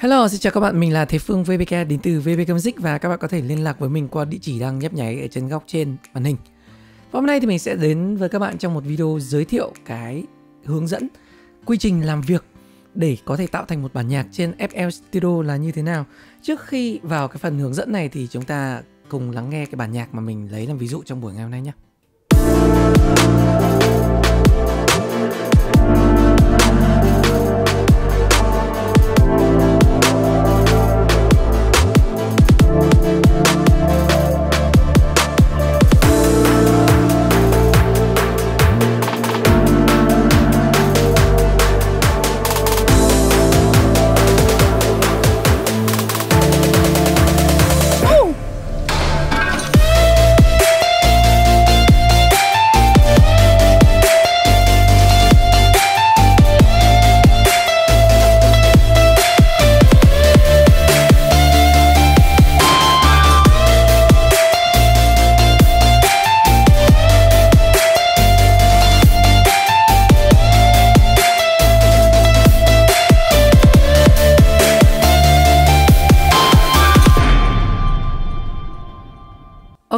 Hello, xin chào các bạn, mình là Thế Phương VBK đến từ VBK Music và các bạn có thể liên lạc với mình qua địa chỉ đang nhấp nháy ở trên góc trên màn hình. Và hôm nay thì mình sẽ đến với các bạn trong một video giới thiệu cái hướng dẫn quy trình làm việc để có thể tạo thành một bản nhạc trên FL Studio là như thế nào. Trước khi vào cái phần hướng dẫn này thì chúng ta cùng lắng nghe cái bản nhạc mà mình lấy làm ví dụ trong buổi ngày hôm nay nhé.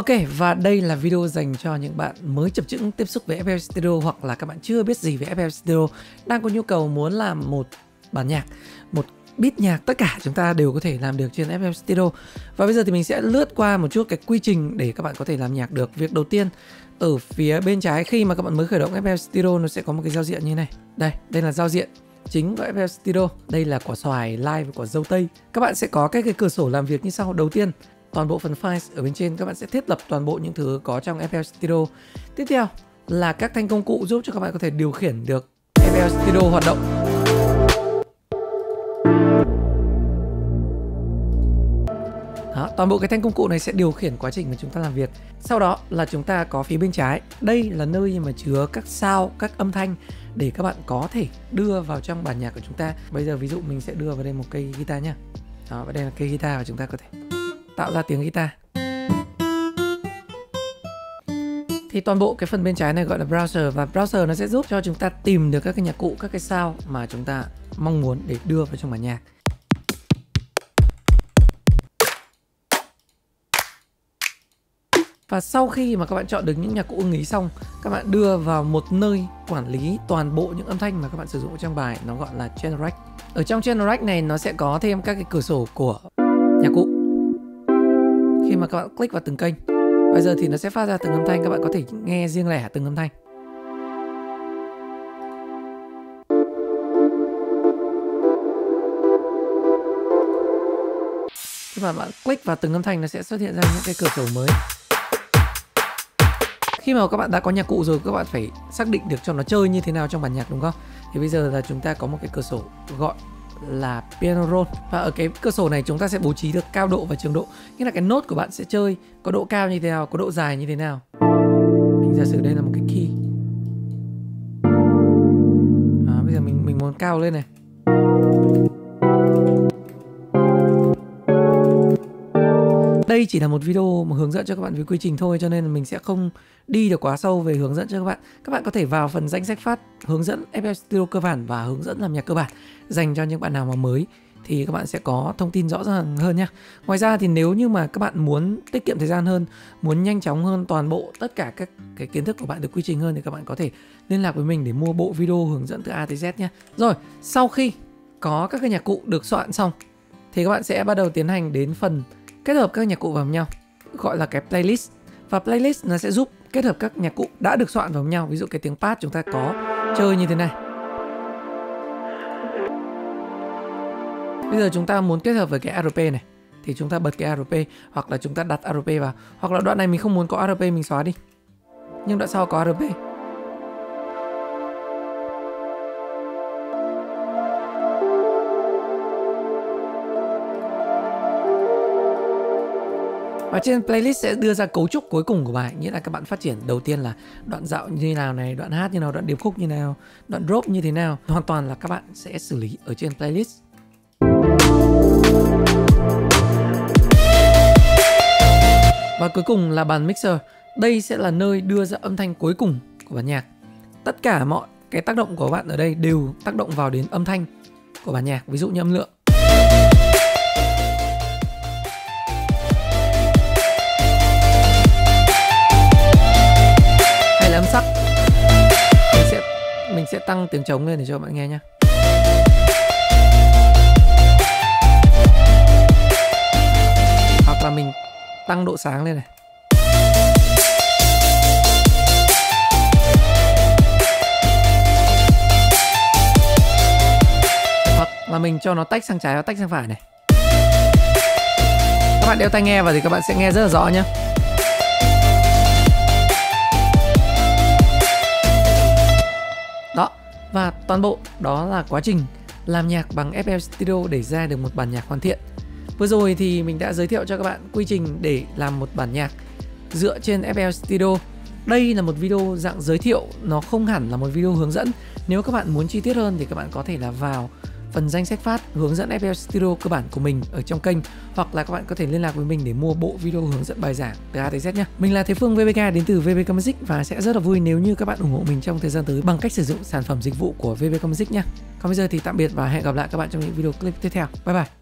Ok và đây là video dành cho những bạn mới chập chững tiếp xúc với FL Studio hoặc là các bạn chưa biết gì về FL Studio đang có nhu cầu muốn làm một bản nhạc, một beat nhạc tất cả chúng ta đều có thể làm được trên FL Studio. Và bây giờ thì mình sẽ lướt qua một chút cái quy trình để các bạn có thể làm nhạc được. Việc đầu tiên ở phía bên trái khi mà các bạn mới khởi động FL Studio nó sẽ có một cái giao diện như này. Đây, đây là giao diện chính của FL Studio. Đây là quả xoài live và quả dâu tây. Các bạn sẽ có các cái cửa sổ làm việc như sau. Đầu tiên toàn bộ phần files ở bên trên các bạn sẽ thiết lập toàn bộ những thứ có trong FL Studio. Tiếp theo là các thanh công cụ giúp cho các bạn có thể điều khiển được FL Studio hoạt động. Đó, toàn bộ cái thanh công cụ này sẽ điều khiển quá trình mà chúng ta làm việc. Sau đó là chúng ta có phía bên trái. Đây là nơi mà chứa các sao, các âm thanh để các bạn có thể đưa vào trong bản nhạc của chúng ta. Bây giờ ví dụ mình sẽ đưa vào đây một cây guitar nhá. Đó, và đây là cây guitar và chúng ta có thể tạo ra tiếng guitar. Thì toàn bộ cái phần bên trái này gọi là browser và browser nó sẽ giúp cho chúng ta tìm được các cái nhạc cụ các cái sao mà chúng ta mong muốn để đưa vào trong bản nhạc. Và sau khi mà các bạn chọn được những nhạc cụ ưng ý xong, các bạn đưa vào một nơi quản lý toàn bộ những âm thanh mà các bạn sử dụng trong bài, nó gọi là channel rack. Ở trong channel rack này nó sẽ có thêm các cái cửa sổ của nhạc cụ khi mà các bạn click vào từng kênh. Bây giờ thì nó sẽ phát ra từng âm thanh các bạn có thể nghe riêng lẻ từng âm thanh. Khi mà bạn click vào từng âm thanh nó sẽ xuất hiện ra những cái cửa sổ mới. Khi mà các bạn đã có nhạc cụ rồi các bạn phải xác định được cho nó chơi như thế nào trong bản nhạc đúng không? Thì bây giờ là chúng ta có một cái cửa sổ gọi là piano roll. Và ở cái cơ sổ này chúng ta sẽ bố trí được cao độ và trường độ. Nghĩa là cái nốt của bạn sẽ chơi có độ cao như thế nào có độ dài như thế nào. Mình giả sử đây là một cái key. À, bây giờ mình mình muốn cao lên này. Đây chỉ là một video mà hướng dẫn cho các bạn về quy trình thôi cho nên mình sẽ không đi được quá sâu về hướng dẫn cho các bạn. Các bạn có thể vào phần danh sách phát hướng dẫn FL Studio cơ bản và hướng dẫn làm nhạc cơ bản dành cho những bạn nào mà mới thì các bạn sẽ có thông tin rõ ràng hơn nhé. Ngoài ra thì nếu như mà các bạn muốn tiết kiệm thời gian hơn, muốn nhanh chóng hơn toàn bộ tất cả các cái kiến thức của bạn được quy trình hơn thì các bạn có thể liên lạc với mình để mua bộ video hướng dẫn từ A tới Z nhé. Rồi, sau khi có các cái nhạc cụ được soạn xong thì các bạn sẽ bắt đầu tiến hành đến phần kết hợp các nhạc cụ vào nhau, gọi là cái playlist. Và playlist nó sẽ giúp kết hợp các nhạc cụ đã được soạn vào nhau. Ví dụ cái tiếng pad chúng ta có chơi như thế này. Bây giờ chúng ta muốn kết hợp với cái arp này, thì chúng ta bật cái arp hoặc là chúng ta đặt arp vào. Hoặc là đoạn này mình không muốn có arp mình xóa đi. Nhưng đoạn sau có arp Và trên playlist sẽ đưa ra cấu trúc cuối cùng của bài Nghĩa là các bạn phát triển. Đầu tiên là đoạn dạo như thế nào này Đoạn hát như nào, đoạn điệp khúc như nào Đoạn drop như thế nào. Hoàn toàn là các bạn sẽ xử lý ở trên playlist. Và cuối cùng là bàn mixer. Đây sẽ là nơi đưa ra âm thanh cuối cùng của bản nhạc. Tất cả mọi cái tác động của bạn ở đây đều tác động vào đến âm thanh của bản nhạc Ví dụ như âm lượng. Tăng tiếng trống lên để cho bạn nghe nhé hoặc là mình tăng độ sáng lên này. Hoặc là mình cho nó tách sang trái và tách sang phải này. Các bạn đeo tai nghe vào thì các bạn sẽ nghe rất là rõ nhé và toàn bộ, đó là quá trình làm nhạc bằng FL Studio để ra được một bản nhạc hoàn thiện. Vừa rồi thì mình đã giới thiệu cho các bạn quy trình để làm một bản nhạc dựa trên FL Studio. Đây là một video dạng giới thiệu, nó không hẳn là một video hướng dẫn. Nếu các bạn muốn chi tiết hơn thì các bạn có thể là vào phần danh sách phát hướng dẫn FL Studio cơ bản của mình ở trong kênh, hoặc là các bạn có thể liên lạc với mình để mua bộ video hướng dẫn bài giảng từ A tới Z nhé. Mình là Thế Phương VBK đến từ VBK Music và sẽ rất là vui nếu như các bạn ủng hộ mình trong thời gian tới bằng cách sử dụng sản phẩm dịch vụ của VBK Music nhé. Còn bây giờ thì tạm biệt và hẹn gặp lại các bạn trong những video clip tiếp theo. Bye bye.